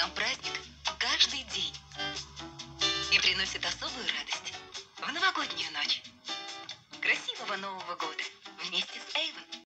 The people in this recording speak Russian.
нам праздник каждый день и приносит особую радость в новогоднюю ночь. Красивого Нового года!